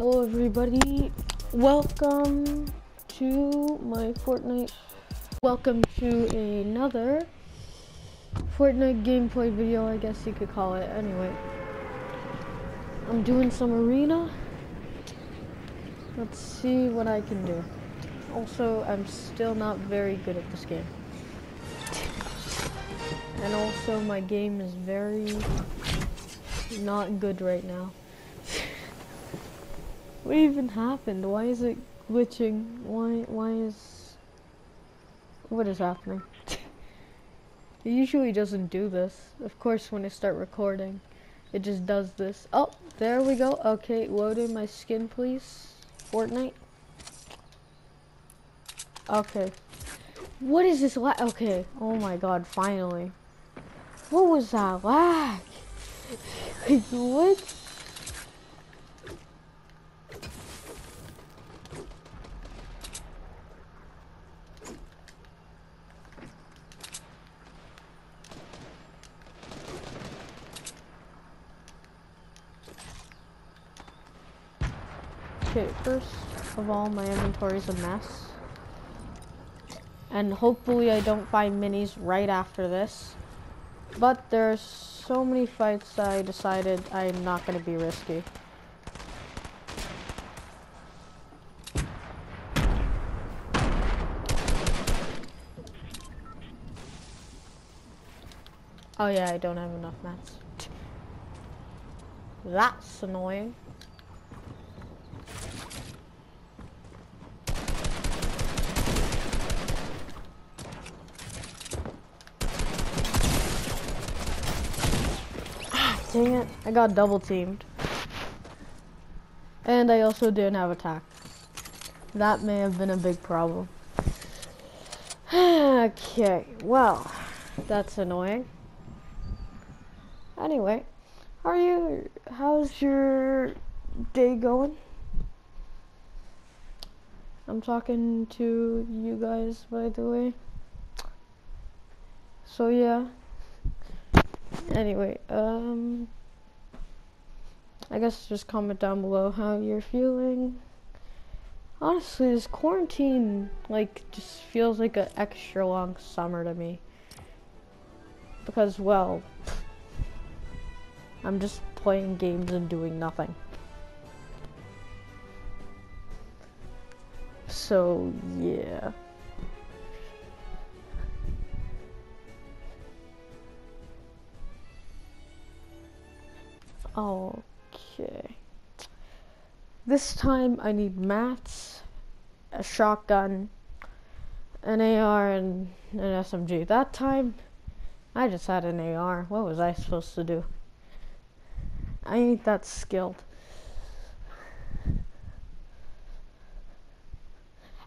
Hello everybody, welcome to my Fortnite, welcome to another Fortnite gameplay video, I guess you could call it, anyway. I'm doing some arena, let's see what I can do. Also, I'm still not very good at this game. And also, my game is very not good right now. What even happened? Why is it glitching? Why, why is... What is happening? it usually doesn't do this. Of course, when I start recording, it just does this. Oh, there we go. Okay, load in my skin, please. Fortnite. Okay. What is this lag? Okay. Oh my god, finally. What was that lag? like, what? Okay, first all, my inventory is a mess. And hopefully I don't find minis right after this. But there's so many fights I decided I'm not going to be risky. Oh yeah, I don't have enough mats. That's annoying. Dang it, I got double teamed. And I also didn't have attack. That may have been a big problem. okay, well, that's annoying. Anyway, how are you, how's your day going? I'm talking to you guys, by the way. So yeah, anyway, um, I guess just comment down below how you're feeling. Honestly, this quarantine, like, just feels like an extra long summer to me. Because, well, I'm just playing games and doing nothing. So, yeah. Oh. Okay. This time I need mats, a shotgun, an AR, and an SMG. That time I just had an AR. What was I supposed to do? I ain't that skilled.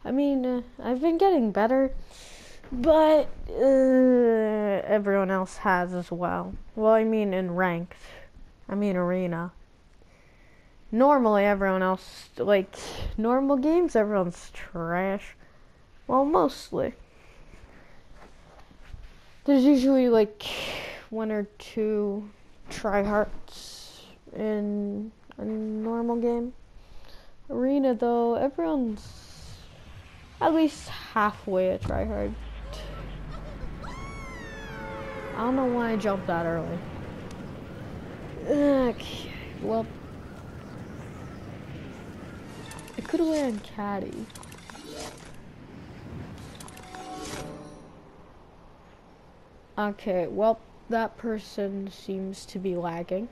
I mean, uh, I've been getting better, but uh, everyone else has as well. Well, I mean, in ranked. I mean arena. Normally everyone else, like, normal games, everyone's trash. Well, mostly. There's usually, like, one or two tryhards in a normal game. Arena, though, everyone's at least halfway a tryhard. I don't know why I jumped that early. Okay, well, I could have went Catty. Okay, well, that person seems to be lagging.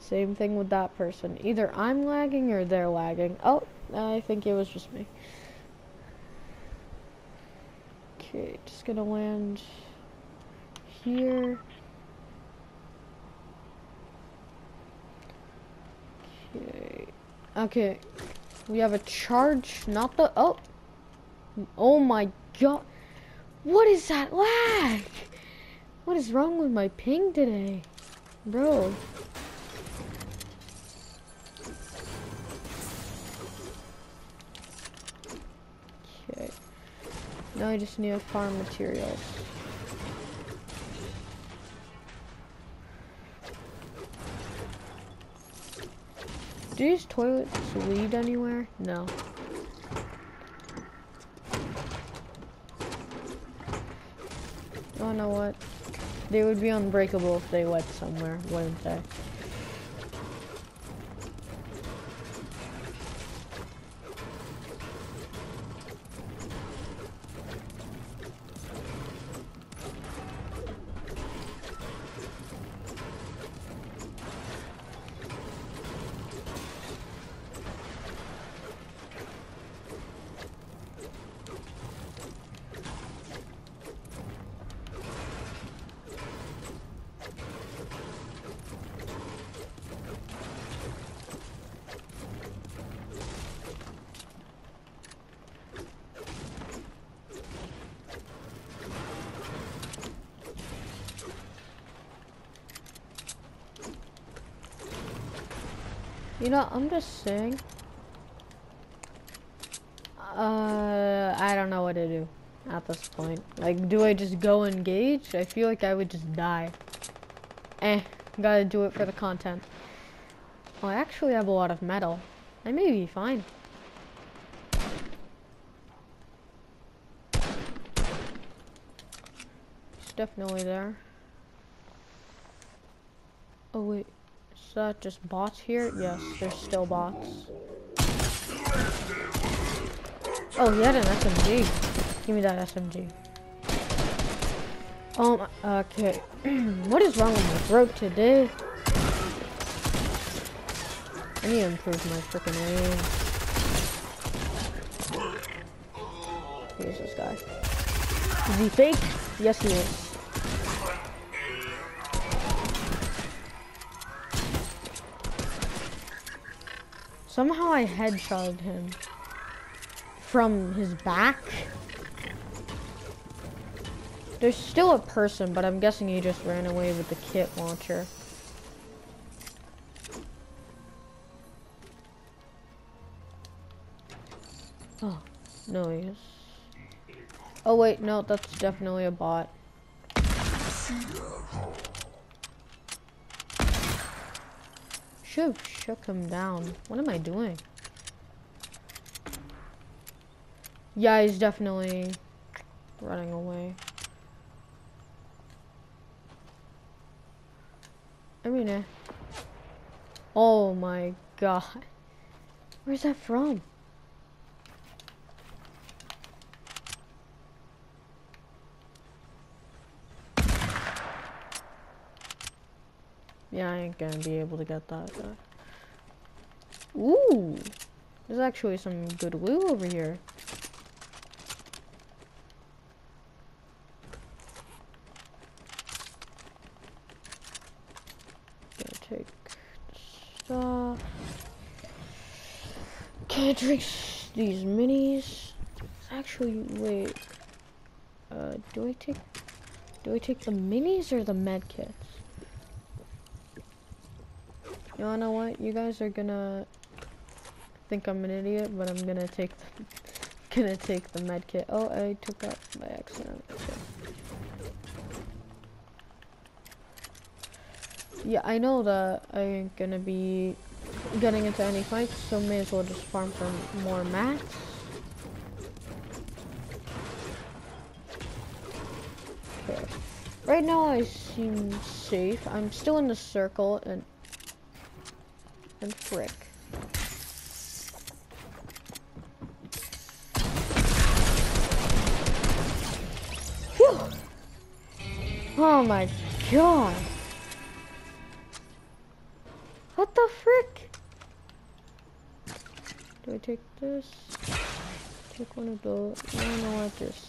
Same thing with that person. Either I'm lagging or they're lagging. Oh, I think it was just me. Okay, just gonna land here. Okay. Okay. We have a charge, not the oh. Oh my god. What is that lag? What is wrong with my ping today? Bro. Okay. Now I just need to farm materials. Do these toilets lead anywhere? No. Oh, know what? They would be unbreakable if they went somewhere, wouldn't they? You know, I'm just saying. Uh, I don't know what to do at this point. Like, do I just go engage? I feel like I would just die. Eh, gotta do it for the content. Well, I actually have a lot of metal. I may be fine. Definitely there. Oh, wait that just bots here? Yes, there's still bots. Oh, he had an SMG. Give me that SMG. Um, okay. what is wrong with my throat today? I need to improve my freaking aim. Who's this guy? Is he fake? Yes, he is. Somehow I headshotted him from his back. There's still a person, but I'm guessing he just ran away with the kit launcher. Oh, no he is. Oh wait, no, that's definitely a bot. Should have shook him down. What am I doing? Yeah, he's definitely running away. I mean, eh. Oh my god. Where's that from? Yeah, I ain't gonna be able to get that. Ooh! There's actually some good loot over here. Gonna take stuff. Can I drink these minis? Actually, wait. Uh, do I take... Do I take the minis or the med You wanna know what? You guys are gonna think I'm an idiot, but I'm gonna take the, gonna take the med kit. Oh, I took that by accident. Okay. Yeah, I know that I ain't gonna be getting into any fights, so may as well just farm for more mats. Okay. Right now I seem safe. I'm still in the circle and and frick. Phew. Oh my god. What the frick? Do I take this? Take one of those. No, I just.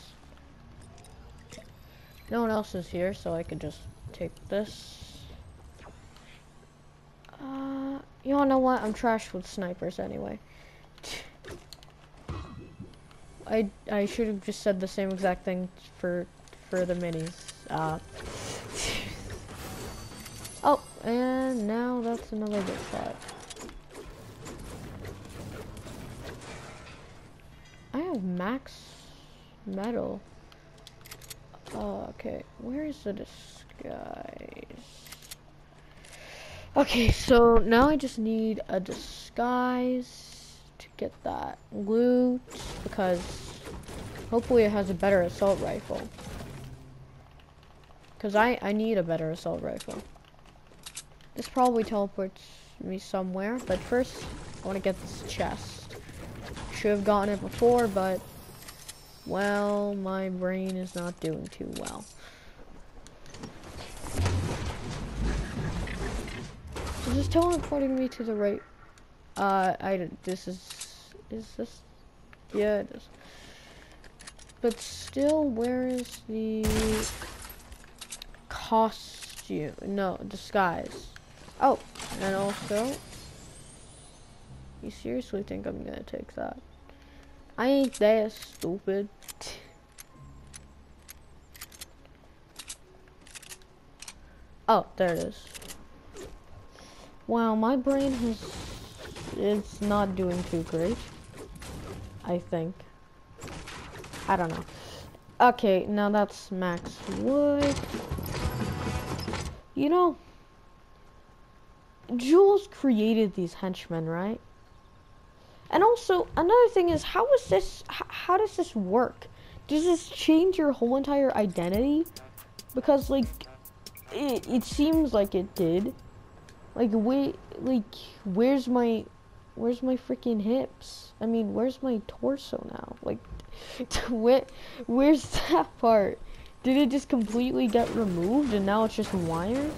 No one else is here, so I could just take this. You all know what? I'm trash with snipers anyway. I I should have just said the same exact thing for for the minis. Uh, oh, and now that's another good shot. I have max metal. Oh, okay. Where is the disguise? Okay, so now I just need a disguise. to get that loot because hopefully it has a better assault rifle. Because I, I need a better assault rifle. This probably teleports me somewhere, but first I want to get this chest. Should have gotten it before, but well, my brain is not doing too well. This teleporting me to the right. Uh, I this is is this? Yeah, it is. But still, where is the costume? No, disguise. Oh, and also, you seriously think I'm gonna take that? I ain't that stupid. oh, there it is. Wow, my brain has... It's not doing too great. I think. I don't know. Okay, now that's max wood. You know, Jules created these henchmen, right? And also, another thing is, how is this, how does this work? Does this change your whole entire identity? Because, like, it, it seems like it did. Like, wait, like, where's my, where's my freaking hips? I mean, where's my torso now? Like, where, where's that part? Did it just completely get removed and now it's just wires?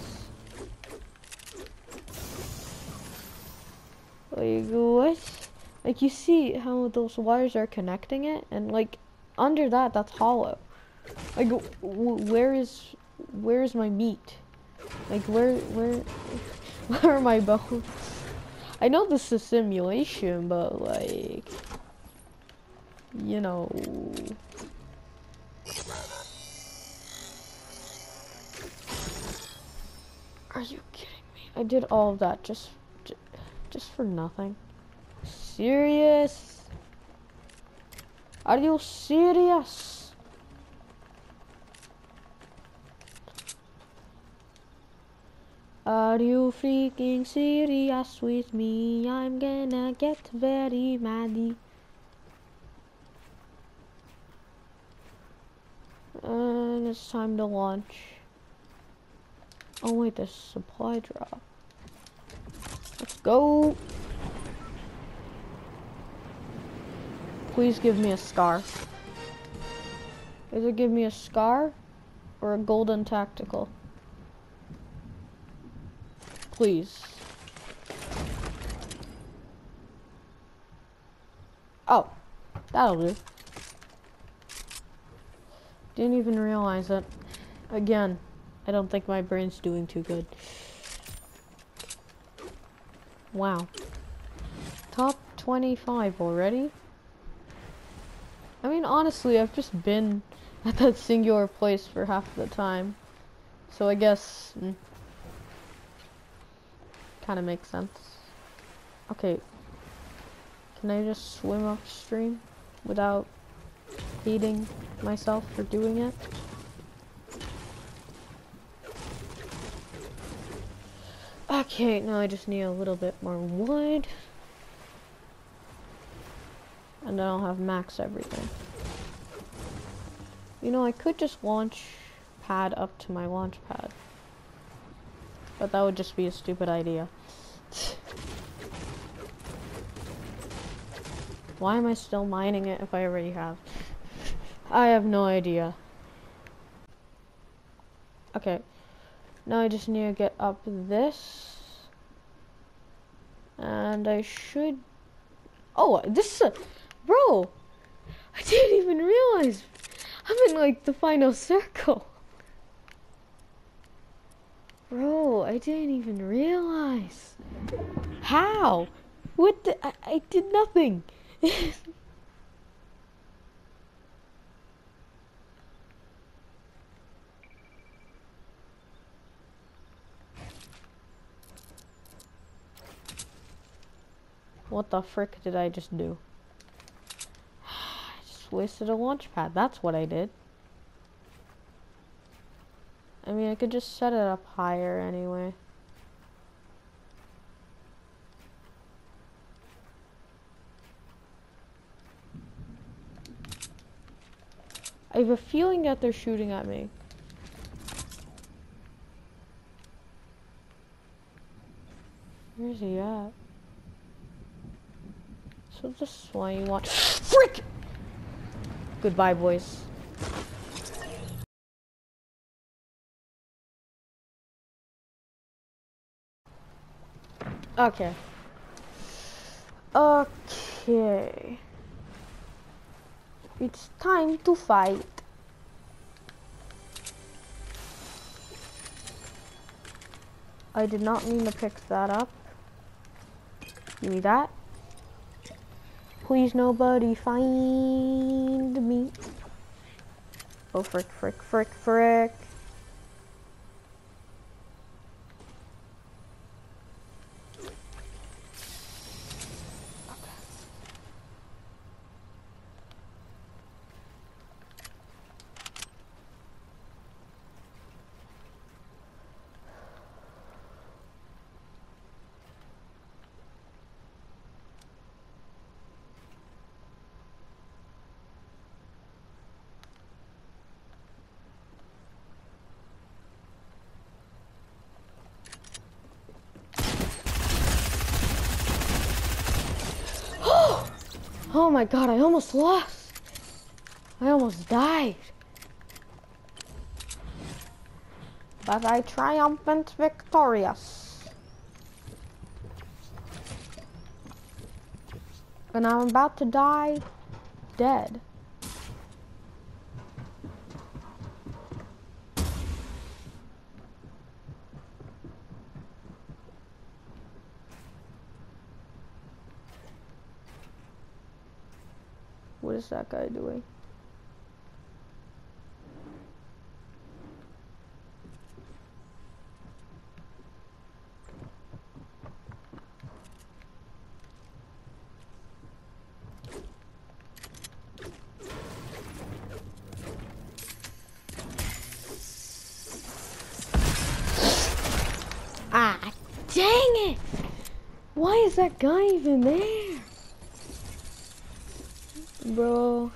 Like, what? Like, you see how those wires are connecting it? And, like, under that, that's hollow. Like, where is, where is my meat? Like, where, where, where are my bones? I know this is a simulation, but, like, you know... Are you kidding me? I did all of that just, just for nothing. Serious? Are you serious? Are you freaking serious with me? I'm gonna get very mad. And uh, it's time to launch. Oh wait, there's supply drop. Let's go. Please give me a scar. Either give me a scar or a golden tactical. Please. Oh, that'll do. Didn't even realize it. Again, I don't think my brain's doing too good. Wow. Top 25 already? I mean, honestly, I've just been at that singular place for half the time. So I guess... Mm, kind of makes sense. Okay. Can I just swim upstream without hating myself for doing it? Okay, now I just need a little bit more wood. And then I'll have max everything. You know, I could just launch pad up to my launch pad. But that would just be a stupid idea. Why am I still mining it if I already have? I have no idea. Okay. Now I just need to get up this. And I should... Oh, this is a... Bro! I didn't even realize. I'm in like the final circle. Bro, I didn't even realize. How? What the, I, I did nothing. what the frick did I just do? I just wasted a launch pad. That's what I did. I mean, I could just set it up higher anyway. I have a feeling that they're shooting at me. Where's he at? So this is why you want- FRICK! Goodbye, boys. Okay. Okay. It's time to fight. I did not mean to pick that up. Give me that. Please nobody find me. Oh frick, frick, frick, frick. Oh my god, I almost lost. I almost died. But I triumphant victorious. And I'm about to die dead. What is that guy doing? Ah, dang it! Why is that guy even there? Bro,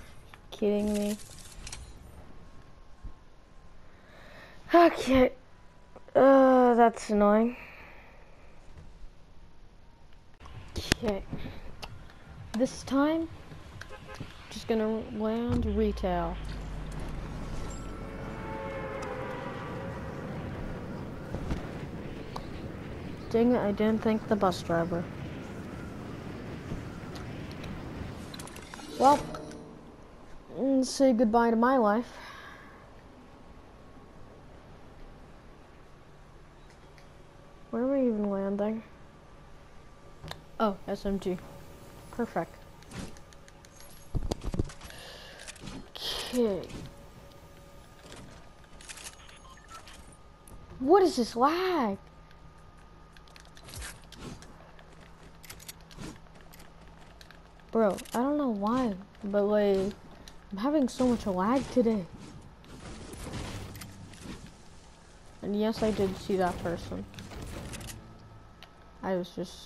kidding me. Okay. Uh, that's annoying. Okay. This time, just gonna land retail. Dang it, I didn't thank the bus driver. Well, mm, say goodbye to my life. Where am I even landing? Oh, SMG. Perfect. Okay. What is this lag? Bro, I don't know why, but like, I'm having so much lag today. And yes, I did see that person. I was just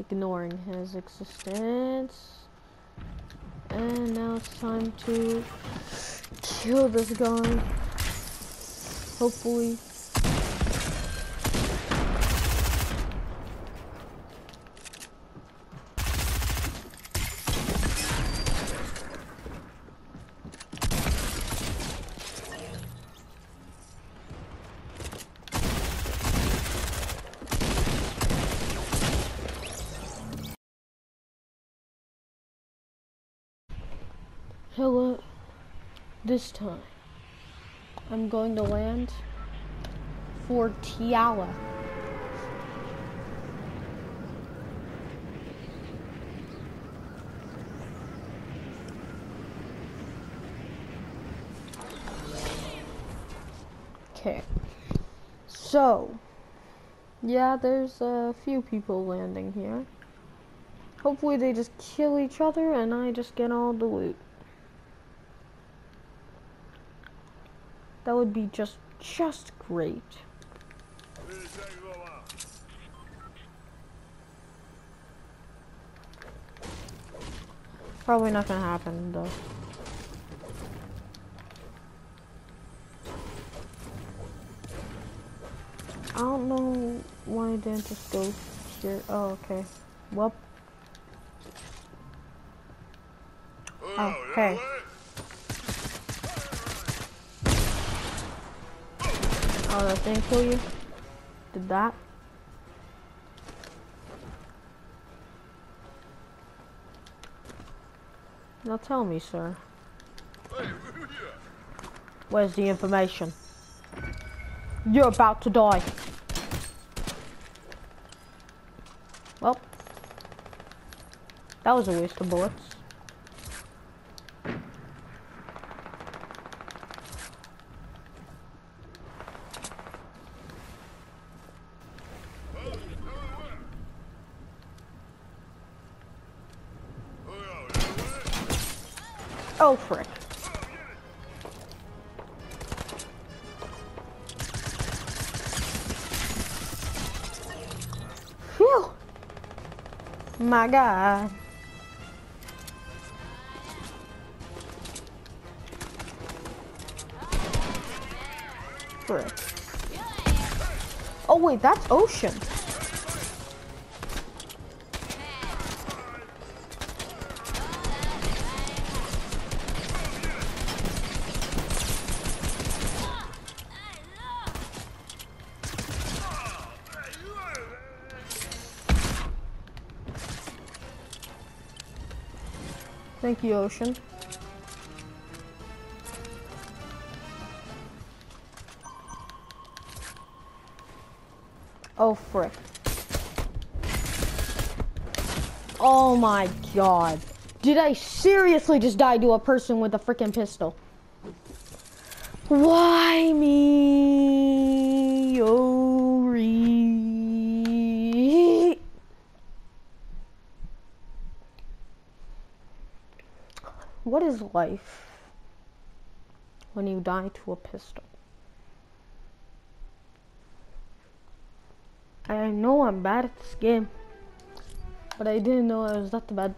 ignoring his existence. And now it's time to kill this guy. Hopefully. Hello. This time, I'm going to land for Tiala. Okay. So, yeah, there's a few people landing here. Hopefully they just kill each other and I just get all the loot. That would be just, just great. Probably not gonna happen though. I don't know why I didn't just go here. Oh, okay. Well. Oh, okay. Oh, that thing kill you? Did that? Now tell me, sir. Where's the information? You're about to die. Well, that was a waste of bullets. My God. Ah. Frick. Oh wait, that's ocean. Thank you, Ocean. Oh, frick. Oh my god. Did I seriously just die to a person with a freaking pistol? Why me, What is life when you die to a pistol? I know I'm bad at this game, but I didn't know I was that bad.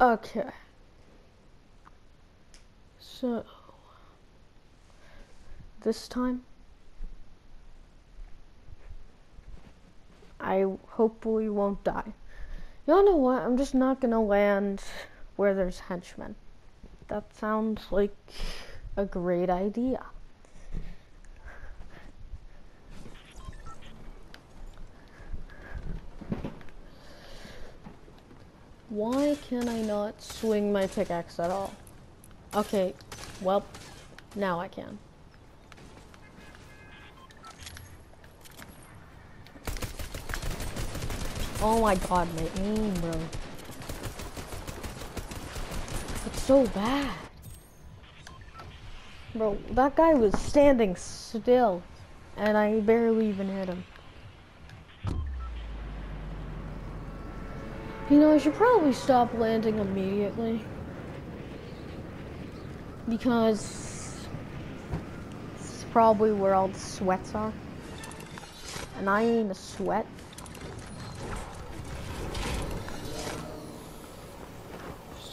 Okay. So, this time, I hopefully won't die. Y'all know what? I'm just not gonna land where there's henchmen. That sounds like a great idea. Why can I not swing my pickaxe at all? Okay, well, now I can. Oh my god, my aim, bro. It's so bad. Bro, that guy was standing still, and I barely even hit him. You know, I should probably stop landing immediately. Because it's probably where all the sweats are. And I ain't a sweat.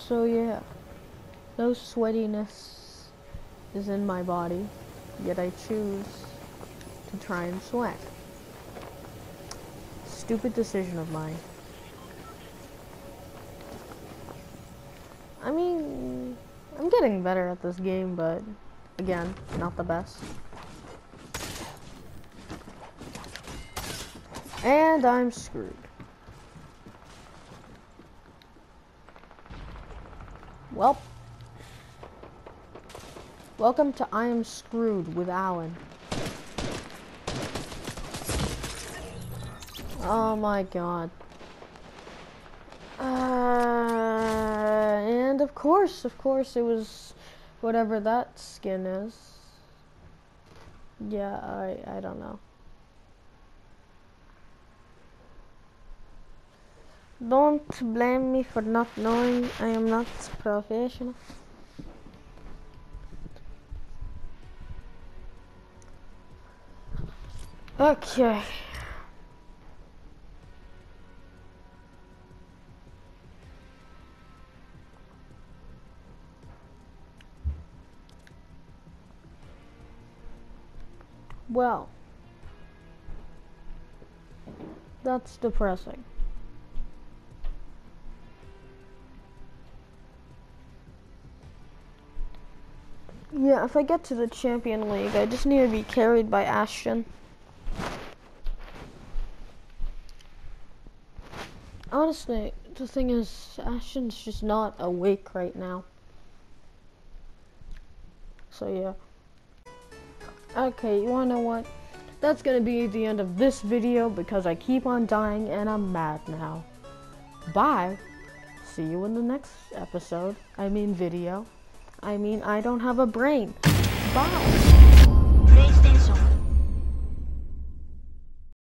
So yeah, no sweatiness is in my body, yet I choose to try and sweat. Stupid decision of mine. I mean, I'm getting better at this game, but again, not the best. And I'm screwed. Well, welcome to I Am Screwed with Alan. Oh my god. Uh, and of course, of course, it was whatever that skin is. Yeah, I, I don't know. Don't blame me for not knowing. I am not professional. Okay. Well, that's depressing. Yeah, if I get to the Champion League, I just need to be carried by Ashton. Honestly, the thing is, Ashton's just not awake right now. So yeah. Okay, you wanna know what? That's gonna be the end of this video because I keep on dying and I'm mad now. Bye. See you in the next episode. I mean video. I mean, I don't have a brain. Bye.